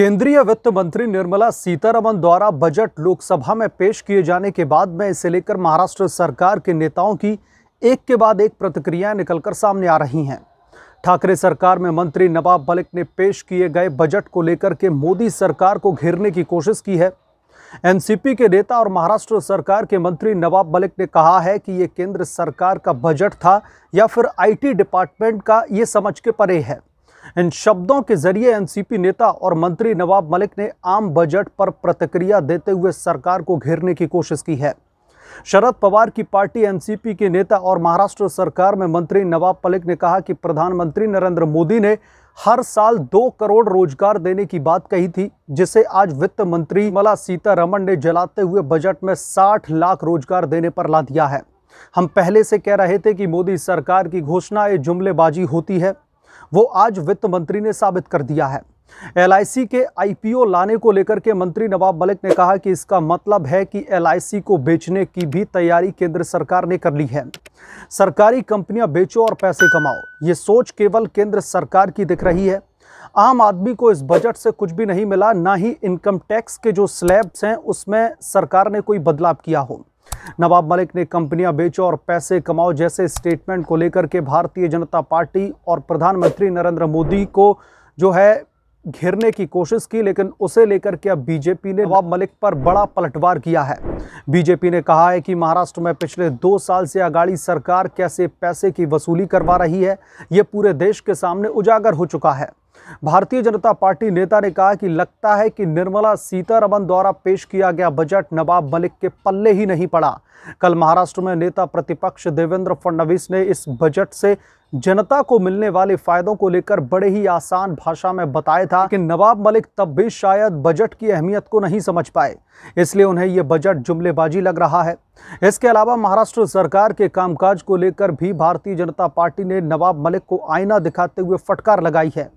केंद्रीय वित्त मंत्री निर्मला सीतारमन द्वारा बजट लोकसभा में पेश किए जाने के बाद में इसे लेकर महाराष्ट्र सरकार के नेताओं की एक के बाद एक प्रतिक्रियाएँ निकलकर सामने आ रही हैं। ठाकरे सरकार में मंत्री नवाब मलिक ने पेश किए गए बजट को लेकर के मोदी सरकार को घेरने की कोशिश की है। एनसीपी के नेता और महाराष्ट्र सरकार के मंत्री नवाब मलिक ने कहा है कि ये केंद्र सरकार का बजट था या फिर आईटी डिपार्टमेंट का ये समझ के परे है। इन शब्दों के ज़रिए एनसीपी नेता और मंत्री नवाब मलिक ने आम बजट पर प्रतिक्रिया देते हुए सरकार को घेरने की कोशिश की है। शरद पवार की पार्टी एनसीपी के नेता और महाराष्ट्र सरकार में मंत्री नवाब मलिक ने कहा कि प्रधानमंत्री नरेंद्र मोदी ने हर साल दो करोड़ रोज़गार देने की बात कही थी, जिसे आज वित्त मंत्री मला सीतारमण ने जलाते हुए बजट में 60 लाख रोज़गार देने पर ला दिया है। हम पहले से कह रहे थे कि मोदी सरकार की घोषणा ये जुमलेबाजी होती है। वो आज वित्त मंत्री ने साबित कर दिया है। एलआईसी के आईपीओ लाने को लेकर के मंत्री नवाब मलिक ने कहा कि इसका मतलब है कि एलआईसी को बेचने की भी तैयारी केंद्र सरकार ने कर ली है। सरकारी कंपनियाँ बेचो और पैसे कमाओ, ये सोच केवल केंद्र सरकार की दिख रही है। आम आदमी को इस बजट से कुछ भी नहीं मिला, ना ही इनकम टैक्स के जो स्लैब्स हैं, उसमें सरकार ने कोई बदलाव किया हो। नवाब मलिक ने कंपनियाँ बेचो और पैसे कमाओ जैसे स्टेटमेंट को लेकर के भारतीय जनता पार्टी और प्रधानमंत्री नरेंद्र मोदी को जो है घेरने की कोशिश की, लेकिन उसे लेकर के अब बीजेपी ने नवाब मलिक पर बड़ा पलटवार किया है। बीजेपी ने कहा है कि महाराष्ट्र में पिछले दो साल से अगाड़ी सरकार कैसे पैसे की वसूली करवा रही है, ये पूरे देश के सामने उजागर हो चुका है। भारतीय जनता पार्टी नेता ने कहा कि लगता है कि निर्मला सीतारमन द्वारा पेश किया गया बजट नवाब मलिक के पल्ले ही नहीं पड़ा। कल महाराष्ट्र में नेता प्रतिपक्ष देवेंद्र फडणवीस ने इस बजट से जनता को मिलने वाले फायदों को लेकर बड़े ही आसान भाषा में बताया था कि नवाब मलिक तब भी शायद बजट की अहमियत को नहीं समझ पाए, इसलिए उन्हें यह बजट जुमलेबाजी लग रहा है। इसके अलावा महाराष्ट्र सरकार के कामकाज को लेकर भी भारतीय जनता पार्टी ने नवाब मलिक को आईना दिखाते हुए फटकार लगाई है।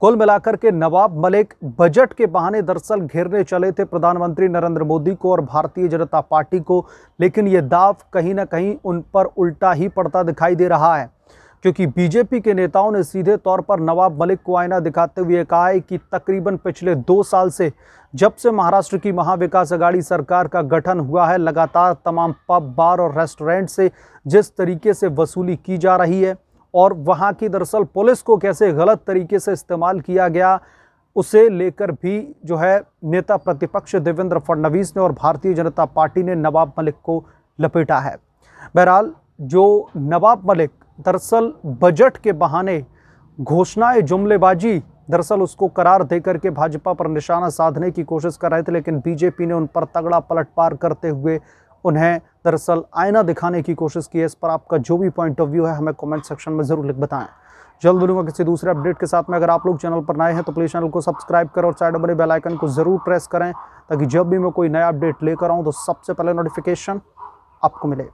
कुल मिलाकर के नवाब मलिक बजट के बहाने दरअसल घेरने चले थे प्रधानमंत्री नरेंद्र मोदी को और भारतीय जनता पार्टी को, लेकिन ये दाव कहीं ना कहीं उन पर उल्टा ही पड़ता दिखाई दे रहा है। क्योंकि बीजेपी के नेताओं ने सीधे तौर पर नवाब मलिक को आईना दिखाते हुए कहा है कि तकरीबन पिछले दो साल से, जब से महाराष्ट्र की महाविकास अघाड़ी सरकार का गठन हुआ है, लगातार तमाम पब, बार और रेस्टोरेंट से जिस तरीके से वसूली की जा रही है और वहाँ की दरअसल पुलिस को कैसे गलत तरीके से इस्तेमाल किया गया, उसे लेकर भी जो है नेता प्रतिपक्ष देवेंद्र फडणवीस ने और भारतीय जनता पार्टी ने नवाब मलिक को लपेटा है। बहरहाल, जो नवाब मलिक दरअसल बजट के बहाने घोषणाएँ, जुमलेबाजी, दरअसल उसको करार देकर के भाजपा पर निशाना साधने की कोशिश कर रहे थे, लेकिन बीजेपी ने उन पर तगड़ा पलटवार करते हुए उन्हें दरअसल आईना दिखाने की कोशिश की है, इस पर आपका जो भी पॉइंट ऑफ़ व्यू है, हमें कमेंट सेक्शन में ज़रूर लिख बताएँ। जल्द मिलूँगा किसी दूसरे अपडेट के साथ में। अगर आप लोग चैनल पर नए हैं तो प्लीज़ चैनल को सब्सक्राइब करें और साइड बड़े बेल आइकन को ज़रूर प्रेस करें, ताकि जब भी मैं कोई नया अपडेट लेकर आऊँ तो सबसे पहले नोटिफिकेशन आपको मिले।